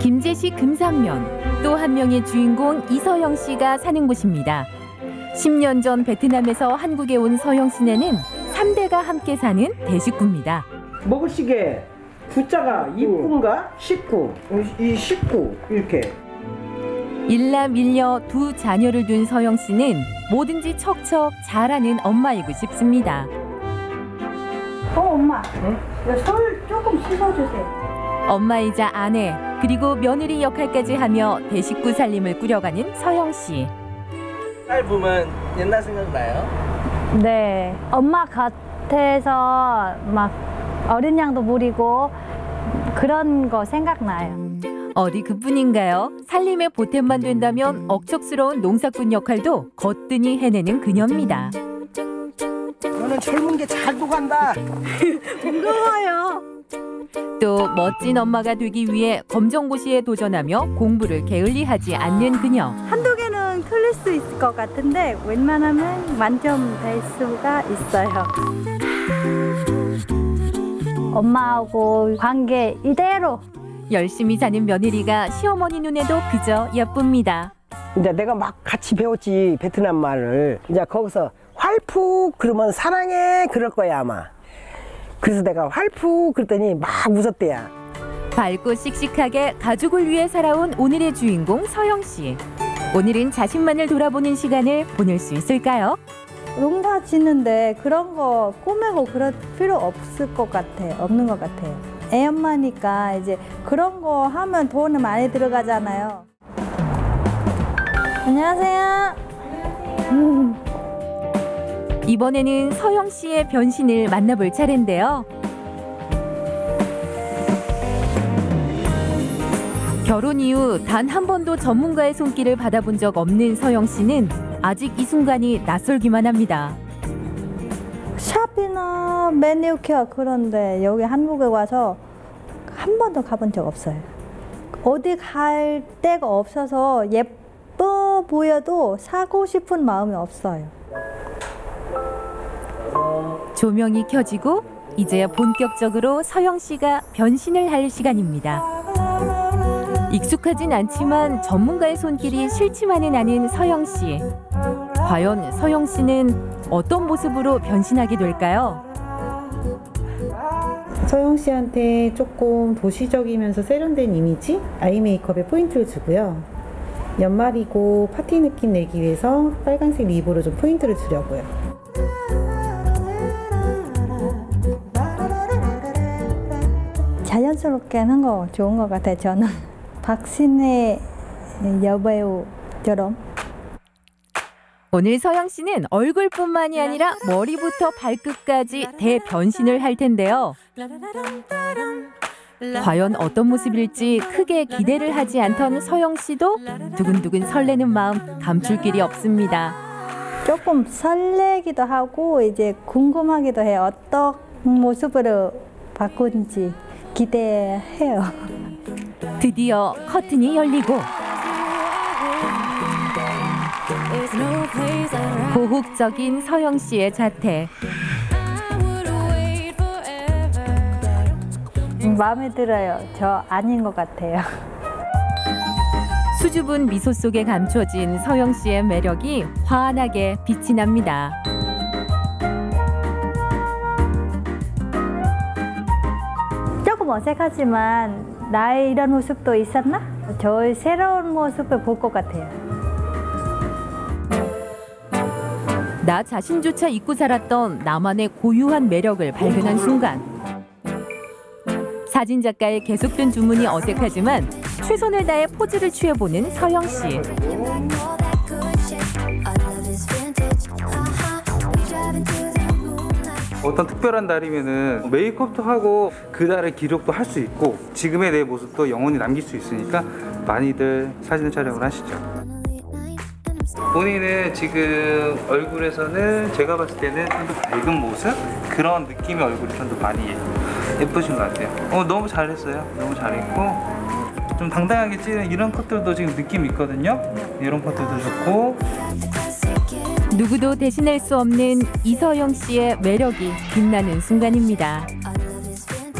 김제시 금산면 또 한 명의 주인공 이서영 씨가 사는 곳입니다. 10년 전 베트남에서 한국에 온 서영 씨네는 3대가 함께 사는 대식구입니다. 먹으시게 구자가 이쁜가? 식구 이 식구 이렇게 일남 일녀 두 자녀를 둔 서영 씨는 뭐든지 척척 잘하는 엄마이고 싶습니다. 어 엄마 이거 솔 조금 씻어주세요 엄마이자 아내 그리고 며느리 역할까지 하며 대식구 살림을 꾸려가는 서영 씨. 딸 보면 옛날 생각나요? 네 엄마 곁에서 막 어린 양도 부리고 그런 거 생각나요 어디 그뿐인가요? 살림에 보탬만 된다면 억척스러운 농사꾼 역할도 거뜬히 해내는 그녀입니다. 너는 젊은 게잘 도간다. 또 멋진 엄마가 되기 위해 검정고시에 도전하며 공부를 게을리하지 않는 그녀. 한두 개는 틀릴 수 있을 것 같은데 웬만하면 만점 될 수가 있어요 엄마하고 관계 이대로 열심히 사는 며느리가 시어머니 눈에도 그저 예쁩니다. 이제 내가 막 같이 배웠지 베트남 말을 이제 거기서 활푸 그러면 사랑해 그럴 거야 아마 그래서 내가 활푸 그랬더니 막 웃었대야 밝고 씩씩하게 가족을 위해 살아온 오늘의 주인공 서영 씨. 오늘은 자신만을 돌아보는 시간을 보낼 수 있을까요? 농사 짓는데 그런 거 꾸미고 그럴 필요 없을 것 같아 없는 것 같아요. 애 엄마니까 이제 그런 거 하면 돈이 많이 들어가잖아요. 안녕하세요 이번에는 서영 씨의 변신을 만나볼 차례인데요. 결혼 이후 단 한 번도 전문가의 손길을 받아본 적 없는 서영 씨는 아직 이 순간이 낯설기만 합니다. 샵이나 매니큐어 그런데 여기 한국에 와서 한 번도 가본 적 없어요. 어디 갈 데가 없어서 예뻐 보여도 사고 싶은 마음이 없어요. 조명이 켜지고 이제야 본격적으로 서영 씨가 변신을 할 시간입니다. 익숙하진 않지만 전문가의 손길이 싫지만은 않은 서영 씨. 과연 서영 씨는 어떤 모습으로 변신하게 될까요? 서영 씨한테 조금 도시적이면서 세련된 이미지, 아이 메이크업에 포인트를 주고요. 연말이고 파티 느낌 내기 위해서 빨간색 lip으로 좀 포인트를 주려고요. 자연스럽게 하는 거 좋은 것 같아요. 저는 박신혜 여배우처럼 오늘 서영 씨는 얼굴뿐만이 아니라 머리부터 발끝까지 대변신을 할 텐데요. 과연 어떤 모습일지 크게 기대를 하지 않던 서영 씨도 두근두근 설레는 마음 감출 길이 없습니다. 조금 설레기도 하고 이제 궁금하기도 해요. 어떤 모습으로 바꾼지 기대해요. 드디어 커튼이 열리고 고혹적인 서영 씨의 자태. 마음에 들어요. 저 아닌 것 같아요. 수줍은 미소 속에 감춰진 서영 씨의 매력이 환하게 빛이 납니다. 조금 어색하지만 나의 이런 모습도 있었나? 저의 새로운 모습을 볼 것 같아요. 나 자신조차 잊고 살았던 나만의 고유한 매력을 발견한 순간. 사진 작가의 계속된 주문이 어색하지만 최선을 다해 포즈를 취해보는 서영 씨. 어떤 특별한 날이면은 메이크업도 하고 그날의 기록도 할 수 있고 지금의 내 모습도 영원히 남길 수 있으니까 많이들 사진 촬영을 하시죠. 본인은 지금 얼굴에서는 제가 봤을 때는 좀 더 밝은 모습 그런 느낌의 얼굴이 좀 더 많이 예쁘신 것 같아요. 어 너무 잘했어요. 너무 잘했고 좀 당당하게 찍는 이런 컷들도 지금 느낌 있거든요. 이런 컷들도 좋고 누구도 대신할 수 없는 이서영 씨의 매력이 빛나는 순간입니다.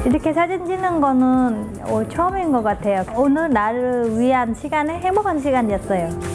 이렇게 사진 찍는 거는 어, 처음인 것 같아요. 오늘 나를 위한 시간에 행복한 시간이었어요.